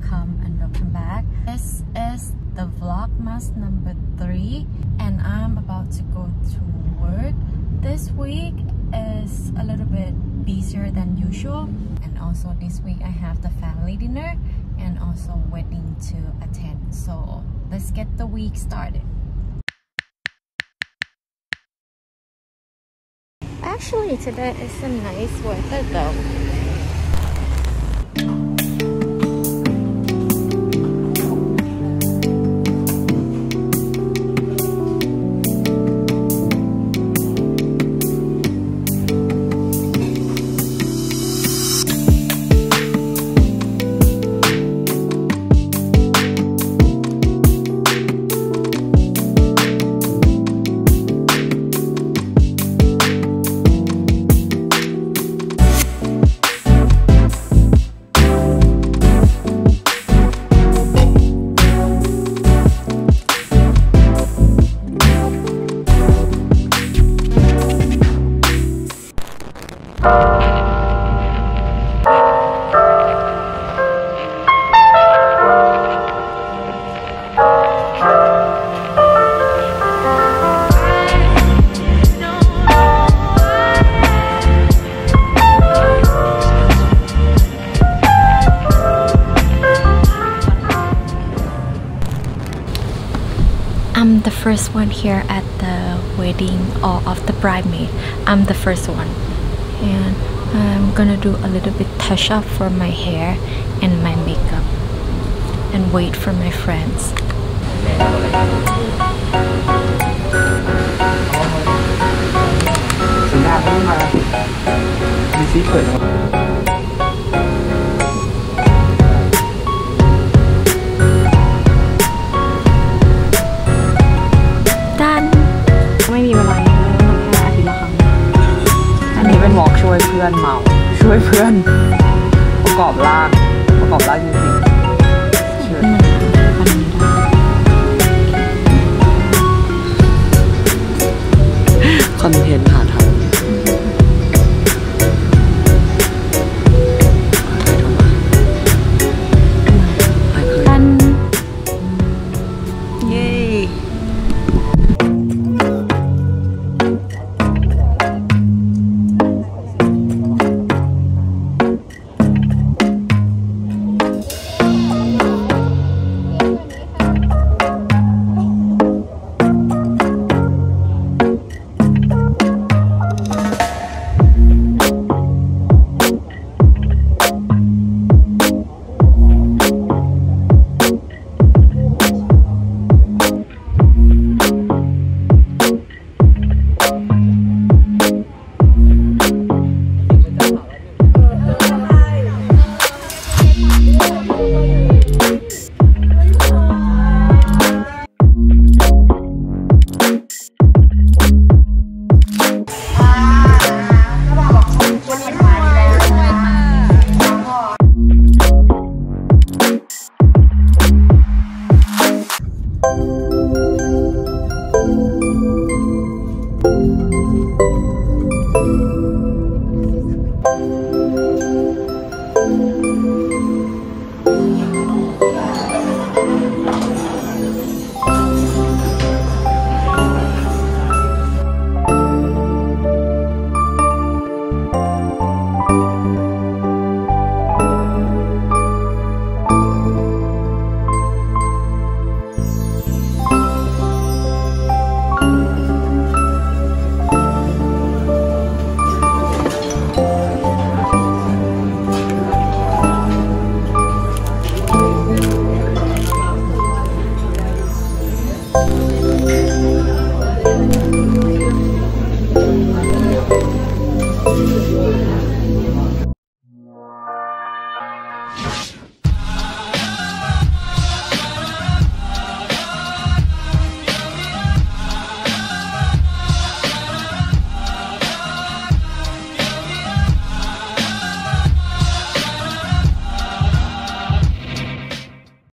welcome and welcome back. This is the Vlogmas number three, and I'm about to go to work. This week is a little bit busier than usual, and also this week I have the family dinner and also wedding to attend. So let's get the week started. Actually, today is a nice weather though. The first one here at the wedding or of the bridesmaid. I'm the first one. And I'm gonna do a little bit touch up for my hair and my makeup and wait for my friends. ไม่มีเวลาเยแค่อาทิตย์ละครั้งอันนี้เป็นวอกช่วยเพื่อนเมา ช่วยเพื่อน ประกอบร่าง ประกอบร่างจริงๆช่วยคอนเทนต์ท